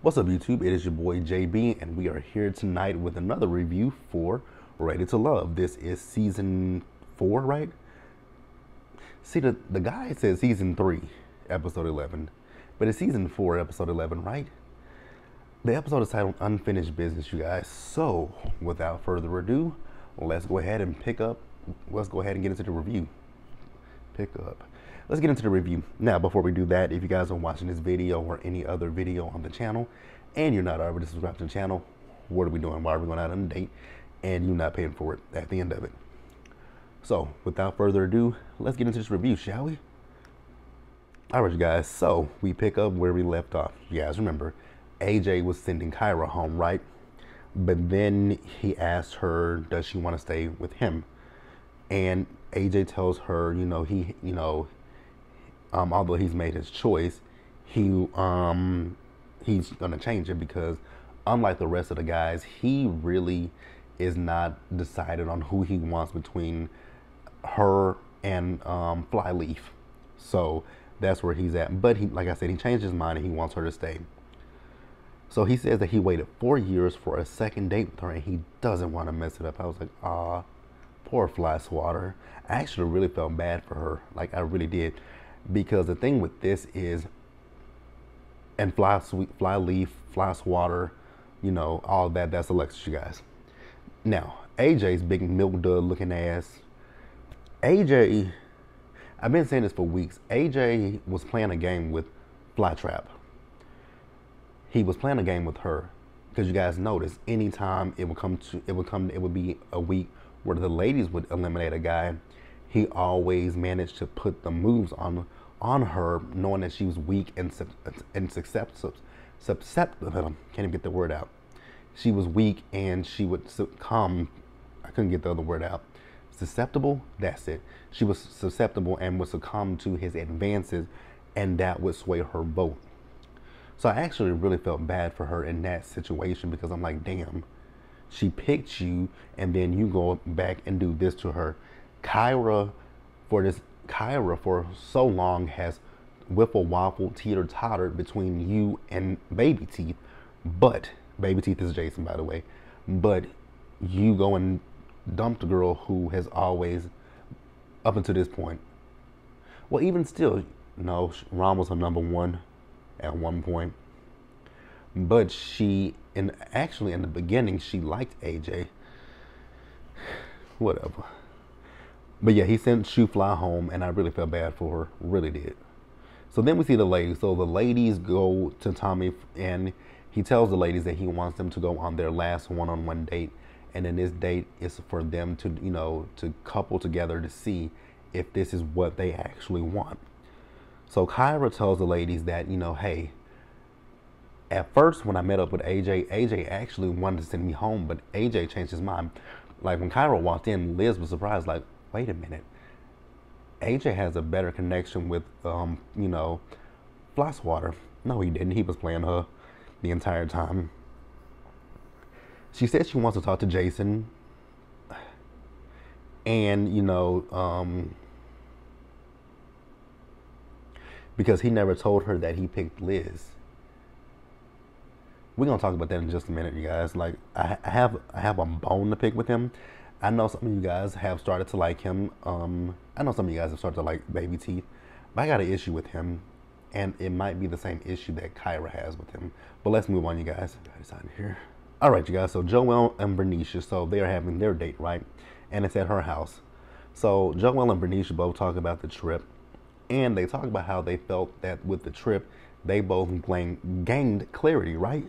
What's up, YouTube? It is your boy JB, and we are here tonight with another review for Ready to Love. This is season four, right? See, the, the guy says season three, episode 11, but it's season four, episode 11, right? The episode is titled Unfinished Business, you guys. So, without further ado, let's go ahead and pick up. Let's go ahead and get into the review. Pick up. Let's get into the review. Now, before we do that, if you guys are watching this video or any other video on the channel and you're not already subscribed to the channel, what are we doing? Why are we going out on a date and you're not paying for it at the end of it? So, without further ado, let's get into this review, shall we? All right, you guys. So, we pick up where we left off. You guys remember, AJ was sending Kyra home, right? But then he asked her, does she want to stay with him? And AJ tells her, you know, he, you know, um, although he's made his choice, he um, he's gonna change it because unlike the rest of the guys, he really is not decided on who he wants between her and um, Flyleaf. So that's where he's at. But he, like I said, he changed his mind and he wants her to stay. So he says that he waited four years for a second date with her and he doesn't want to mess it up. I was like, ah, poor Fly Swatter. I actually really felt bad for her. Like I really did because the thing with this is and fly sweet fly leaf fly swatter you know all that that's alexis you guys. Now aj's big milk dud looking ass. Aj i've been saying this for weeks. Aj was playing a game with flytrap he was playing a game with her because you guys notice anytime it would come to it would come it would be a week where the ladies would eliminate a guy he always managed to put the moves on on her, knowing that she was weak and and susceptible. Susceptible. Can't even get the word out. She was weak and she would succumb. I couldn't get the other word out. Susceptible. That's it. She was susceptible and would succumb to his advances, and that would sway her vote. So I actually really felt bad for her in that situation because I'm like, damn, she picked you, and then you go back and do this to her. Kyra, for this Kyra for so long has wiffle waffle teeter tottered between you and Baby Teeth, but Baby Teeth is Jason, by the way. But you go and dump the girl who has always, up until this point, well, even still, no, Ron was her number one at one point. But she, and actually in the beginning, she liked AJ. Whatever. But yeah, he sent Shoe Fly home, and I really felt bad for her. Really did. So then we see the ladies. So the ladies go to Tommy, and he tells the ladies that he wants them to go on their last one-on-one date, and then this date is for them to, you know, to couple together to see if this is what they actually want. So Kyra tells the ladies that, you know, hey, at first when I met up with AJ, AJ actually wanted to send me home, but AJ changed his mind. Like when Kyra walked in, Liz was surprised, like, wait a minute. AJ has a better connection with, um, you know, Flosswater. No, he didn't. He was playing her the entire time. She said she wants to talk to Jason. And, you know, um, because he never told her that he picked Liz. We're gonna talk about that in just a minute, you guys. Like, I, I have I have a bone to pick with him I know some of you guys have started to like him. Um, I know some of you guys have started to like Baby Teeth, but I got an issue with him, and it might be the same issue that Kyra has with him. But let's move on, you guys. Guys on here. All right, you guys. So Joelle and Bernicia, so they are having their date, right? And it's at her house. So Joelle and Bernicia both talk about the trip, and they talk about how they felt that with the trip, they both gained clarity, right?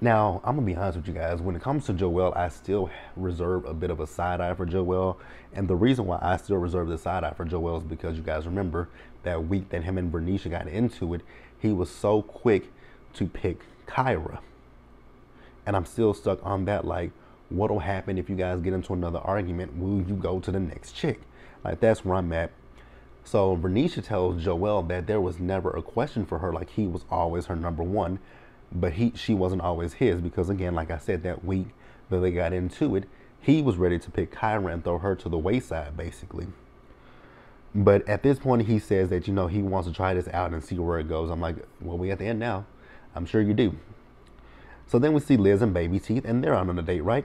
Now, I'm gonna be honest with you guys. When it comes to Joelle, I still reserve a bit of a side eye for Joelle, and the reason why I still reserve the side eye for Joelle is because you guys remember that week that him and Bernicia got into it, he was so quick to pick Kyra, and I'm still stuck on that. Like, what'll happen if you guys get into another argument? Will you go to the next chick? Like, that's where I'm at. So Bernicia tells Joelle that there was never a question for her. Like, he was always her number one but he she wasn't always his because again, like I said, that week that they got into it, he was ready to pick Kyra and throw her to the wayside, basically. But at this point, he says that you know he wants to try this out and see where it goes. I'm like, well, we at the end now. I'm sure you do. So then we see Liz and Baby Teeth, and they're out on a date, right?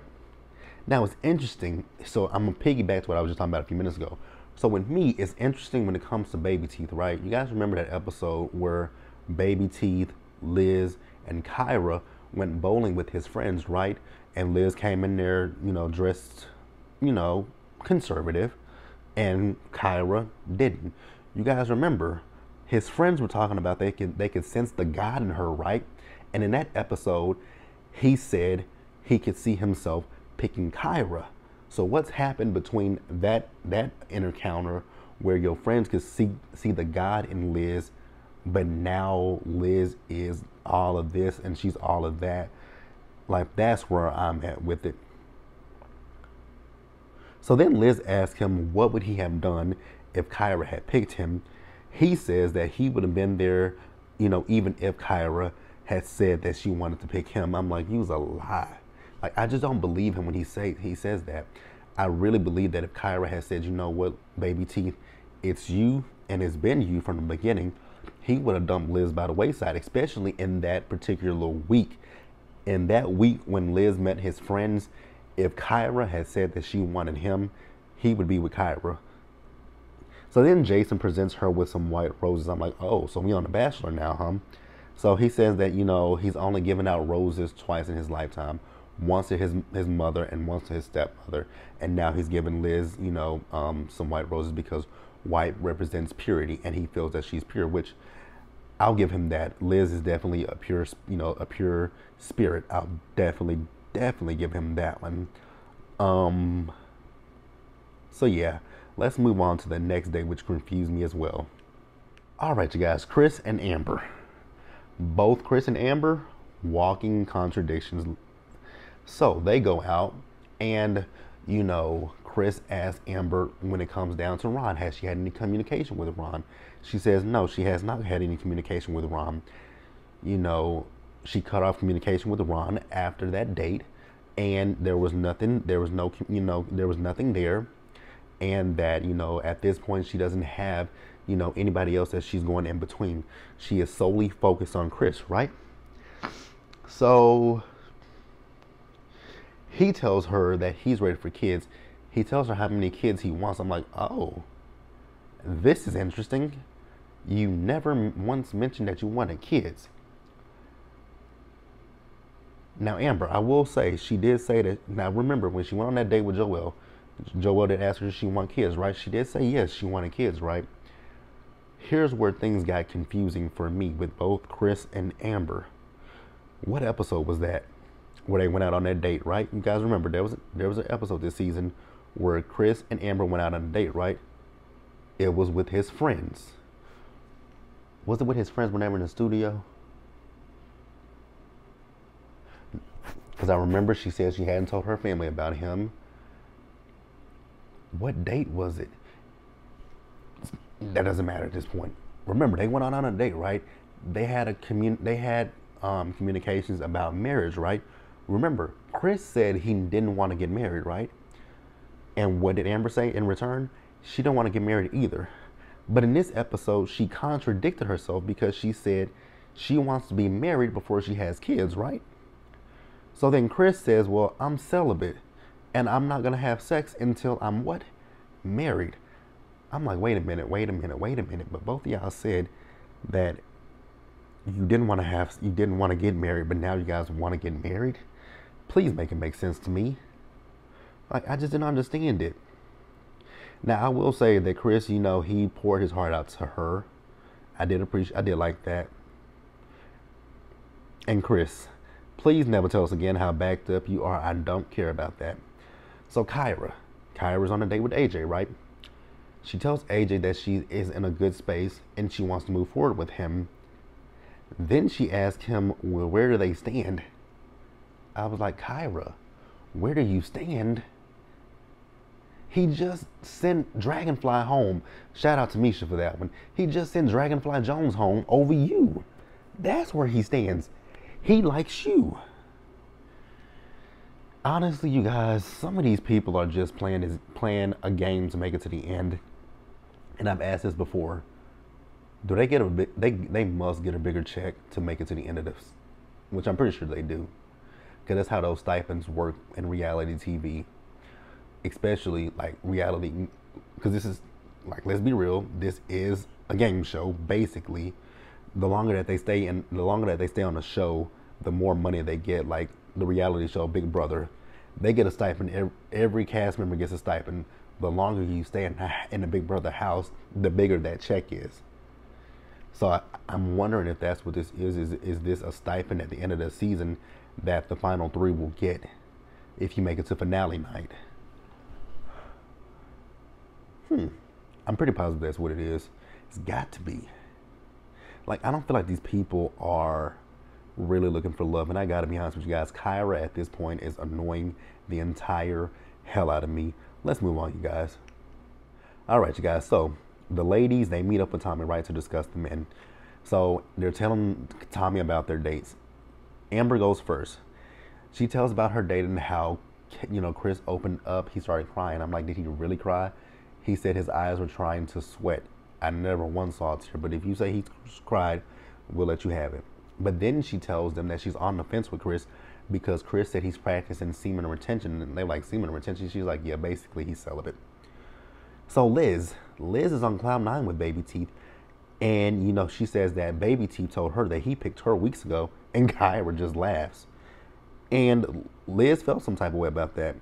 Now it's interesting. So I'm gonna piggyback to what I was just talking about a few minutes ago. So with me, it's interesting when it comes to Baby Teeth, right? You guys remember that episode where Baby Teeth, Liz, and Kyra went bowling with his friends, right? And Liz came in there, you know, dressed, you know, conservative, and Kyra didn't. You guys remember his friends were talking about they could they could sense the God in her, right? And in that episode, he said he could see himself picking Kyra. So what's happened between that that encounter where your friends could see see the God in Liz, but now Liz is all of this and she's all of that. Like that's where I'm at with it. So then Liz asks him what would he have done if Kyra had picked him. He says that he would have been there, you know, even if Kyra had said that she wanted to pick him. I'm like, he was a lie. Like I just don't believe him when he say he says that. I really believe that if Kyra had said, you know what, baby teeth, it's you and it's been you from the beginning, he would have dumped Liz by the wayside, especially in that particular week. In that week when Liz met his friends, if Kyra had said that she wanted him, he would be with Kyra. So then Jason presents her with some white roses. I'm like, oh, so we on The Bachelor now, huh? So he says that, you know, he's only given out roses twice in his lifetime once to his his mother and once to his stepmother, and now he's giving Liz, you know, um, some white roses because white represents purity, and he feels that she's pure, which I'll give him that. Liz is definitely a pure, you know, a pure spirit. I'll definitely, definitely give him that one. Um. So yeah, let's move on to the next day, which confused me as well. All right, you guys, Chris and Amber. Both Chris and Amber walking contradictions so they go out, and you know, Chris asks Amber when it comes down to Ron, has she had any communication with Ron? She says no, she has not had any communication with Ron. You know, she cut off communication with Ron after that date, and there was nothing. There was no, you know, there was nothing there, and that you know, at this point, she doesn't have, you know, anybody else that she's going in between. She is solely focused on Chris, right? So he tells her that he's ready for kids. He tells her how many kids he wants. I'm like, oh, this is interesting. You never once mentioned that you wanted kids. Now, Amber, I will say, she did say that. Now, remember, when she went on that date with Joel, Joel did ask her if she wanted kids, right? She did say yes, she wanted kids, right? Here's where things got confusing for me with both Chris and Amber. What episode was that? where they went out on that date, right? You guys remember there was there was an episode this season where Chris and Amber went out on a date, right? It was with his friends. Was it with his friends when they were in the studio? Because I remember she said she hadn't told her family about him. What date was it? That doesn't matter at this point. Remember, they went out on a date, right? They had a commun- They had um, communications about marriage, right? Remember, Chris said he didn't want to get married, right? And what did Amber say in return? She don't want to get married either. But in this episode, she contradicted herself because she said she wants to be married before she has kids, right? So then Chris says, Well, I'm celibate and I'm not going to have sex until I'm what? Married. I'm like, Wait a minute, wait a minute, wait a minute. But both of y'all said that you didn't want to have, you didn't want to get married, but now you guys want to get married? Please make it make sense to me. Like, I just didn't understand it. Now, I will say that Chris, you know, he poured his heart out to her. I did appreciate, I did like that. And Chris, please never tell us again how backed up you are. I don't care about that. So, Kyra. Kyra's on a date with AJ, right? She tells AJ that she is in a good space and she wants to move forward with him. Then she asks him, well, where do they stand? I was like, Kyra, where do you stand? He just sent Dragonfly home. Shout out to Misha for that one. He just sent Dragonfly Jones home over you. That's where he stands. He likes you. Honestly, you guys, some of these people are just playing this, playing a game to make it to the end. And I've asked this before. Do they get a big, they they must get a bigger check to make it to the end of this which I'm pretty sure they do, because that's how those stipends work in reality TV, especially like reality. Because this is like, let's be real, this is a game show basically. The longer that they stay in, the longer that they stay on the show, the more money they get. Like the reality show Big Brother, they get a stipend. Every, cast member gets a stipend. The longer you stay in, in the Big Brother house, the bigger that check is. So I, am wondering if that's what this is. Is is this a stipend at the end of the season that the final three will get if you make it to finale night? Hmm. I'm pretty positive that's what it is. It's got to be. Like I don't feel like these people are really looking for love. And I gotta be honest with you guys, Kyra at this point is annoying the entire hell out of me. Let's move on, you guys. All right, you guys. So the ladies they meet up with Tommy right to discuss the men. So they're telling Tommy about their dates. Amber goes first. She tells about her date and how you know Chris opened up. He started crying. I'm like, did he really cry? He said his eyes were trying to sweat. I never once saw a tear, but if you say he cried, we'll let you have it. But then she tells them that she's on the fence with Chris because Chris said he's practicing semen retention, and they're like semen retention. She's like, yeah, basically he's celibate. So Liz, Liz is on cloud nine with Baby Teeth, and you know she says that Baby Teeth told her that he picked her weeks ago, and Kyra just laughs, and Liz felt some type of way about that.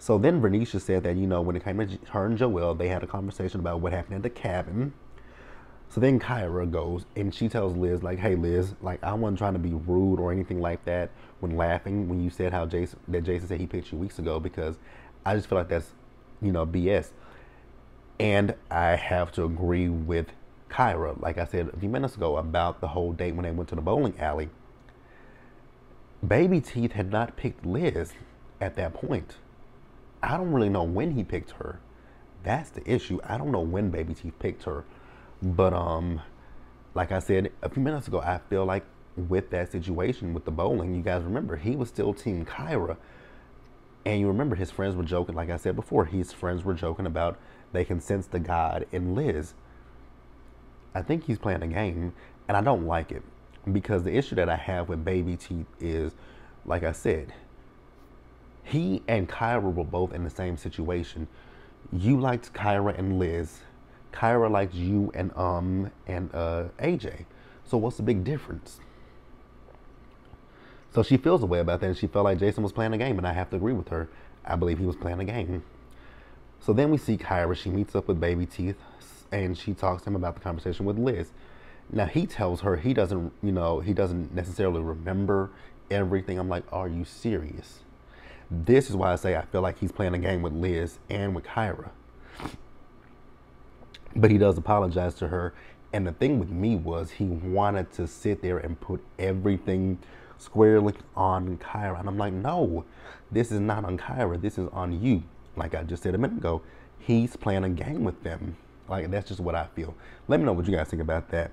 So then Vernicia said that you know when it came to her and Joel, they had a conversation about what happened at the cabin so then Kyra goes and she tells Liz, like, hey Liz, like I wasn't trying to be rude or anything like that when laughing when you said how Jason that Jason said he picked you weeks ago because I just feel like that's, you know, BS. And I have to agree with Kyra, like I said a few minutes ago, about the whole date when they went to the bowling alley. Baby Teeth had not picked Liz at that point. I don't really know when he picked her. That's the issue. I don't know when Baby Teeth picked her. But um, like I said a few minutes ago, I feel like with that situation with the bowling, you guys remember he was still Team Kyra. And you remember his friends were joking, like I said before, his friends were joking about they can sense the God in Liz. I think he's playing a game, and I don't like it because the issue that I have with Baby Teeth is, like I said, he and Kyra were both in the same situation. You liked Kyra and Liz, Kyra likes you and um and uh AJ. So what's the big difference? So she feels a way about that, and she felt like Jason was playing a game, and I have to agree with her. I believe he was playing a game. So then we see Kyra. She meets up with Baby Teeth, and she talks to him about the conversation with Liz. Now he tells her he doesn't, you know, he doesn't necessarily remember everything. I'm like, are you serious? This is why I say I feel like he's playing a game with Liz and with Kyra. But he does apologize to her. And the thing with me was he wanted to sit there and put everything squarely on Kyra. And I'm like, no, this is not on Kyra. This is on you. Like I just said a minute ago, he's playing a game with them. Like that's just what I feel. Let me know what you guys think about that.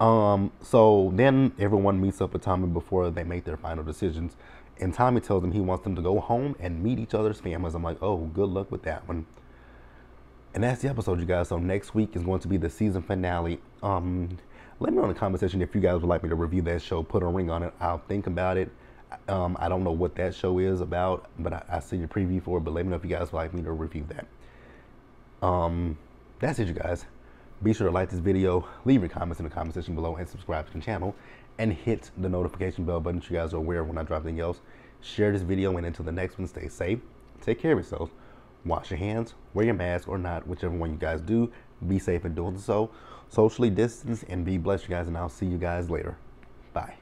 Um, so then everyone meets up with Tommy before they make their final decisions. And Tommy tells them he wants them to go home and meet each other's families. I'm like, oh, good luck with that one. And that's the episode, you guys. So next week is going to be the season finale. Um, let me know in the comment section if you guys would like me to review that show. Put a ring on it. I'll think about it. Um, I don't know what that show is about, but I, I see your preview for it. But let me know if you guys would like me to review that. Um, that's it, you guys. Be sure to like this video, leave your comments in the comment section below, and subscribe to the channel. And hit the notification bell button so you guys are aware when I drop anything else. Share this video, and until the next one, stay safe. Take care of yourselves wash your hands, wear your mask or not, whichever one you guys do. Be safe in doing so. Socially distance and be blessed, you guys, and I'll see you guys later. Bye.